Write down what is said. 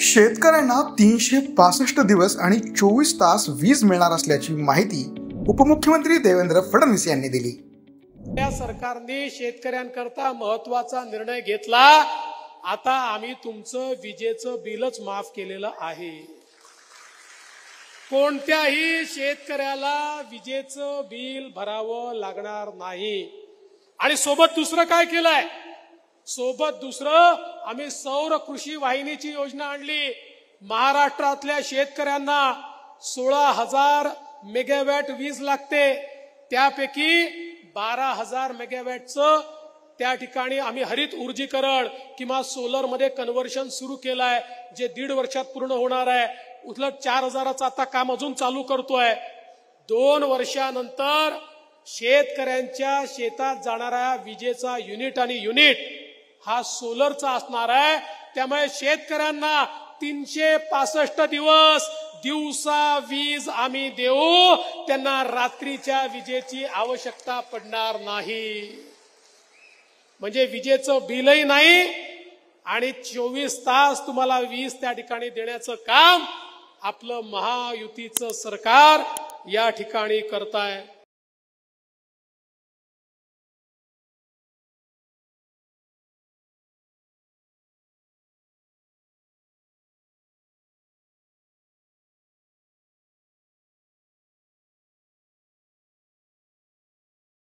शेतकऱ्यांना तीनशे पासष्ट दिवस आणि चोवीस तास वीज मिळणार असल्याची माहिती उपमुख्यमंत्री देवेंद्र फडणवीस यांनी दिली. या सरकारने शेतकऱ्यांकरता महत्त्वाचा निर्णय घेतला. आता आम्ही तुमचं विजेचं बिलच माफ केलेलं आहे. कोणत्याही शेतकऱ्याला विजेचं बिल भरावं लागणार नाही. आणि सोबत दुसरं काय केलंय? सोबत दुसरं आम्ही सौर कृषी वाहिनीची योजना आणली. महाराष्ट्रातल्या शेतकऱ्यांना सोळा हजार मेगावॅट वीज लागते. त्यापैकी बारा हजार मेगावॅटचं त्या ठिकाणी आम्ही हरित ऊर्जीकरण किंवा सोलरमध्ये कन्वर्शन कन्व्हर्शन सुरू आहे जे दीड वर्षात पूर्ण होणार आहे. उलट चार हजाराचं आता काम अजून चालू करतोय. दोन वर्षानंतर शेतकऱ्यांच्या शेतात जाणाऱ्या विजेचा युनिट आणि युनिट हा सोलरचा असणार आहे. त्यामुळे शेतकऱ्यांना तीनशे पासष्ट दिवस दिवसा वीज आम्ही देऊ. त्यांना रात्रीच्या विजेची आवश्यकता पडणार नाही. म्हणजे विजेचं बिलही नाही आणि चोवीस तास तुम्हाला वीज त्या ठिकाणी देण्याचं काम आपलं महायुतीचं सरकार या ठिकाणी करताय.